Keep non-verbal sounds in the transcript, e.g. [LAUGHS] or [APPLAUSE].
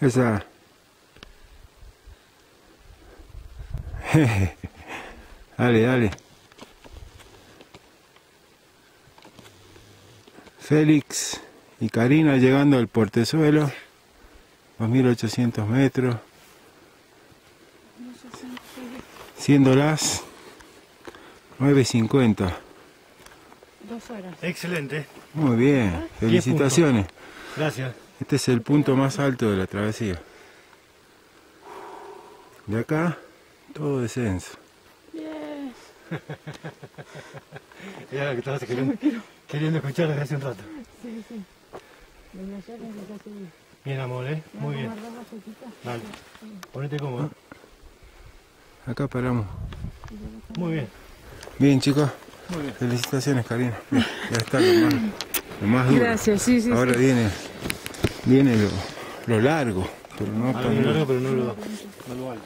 Esa. [LAUGHS] dale, dale. Félix y Karina llegando al portezuelo. 2800 metros. Siendo las 9.50. Dos horas. Excelente. Muy bien, felicitaciones. Gracias. Este es el punto más alto de la travesía. De acá, todo descenso. Yes. [LAUGHS] Era lo que estabas queriendo, queriendo escuchar desde hace un rato. Sí, sí. Desde bien. Bien, amor, ¿eh? Muy bien. Dale. Ponete cómodo. Acá paramos. Muy bien. Bien, chicos. Muy bien. Felicitaciones, Karina. Ya está lo más, lo más duro. Gracias, sí, sí. Ahora sí. viene, viene lo, lo largo, pero no tan muy largo, pero no lo, no lo alto.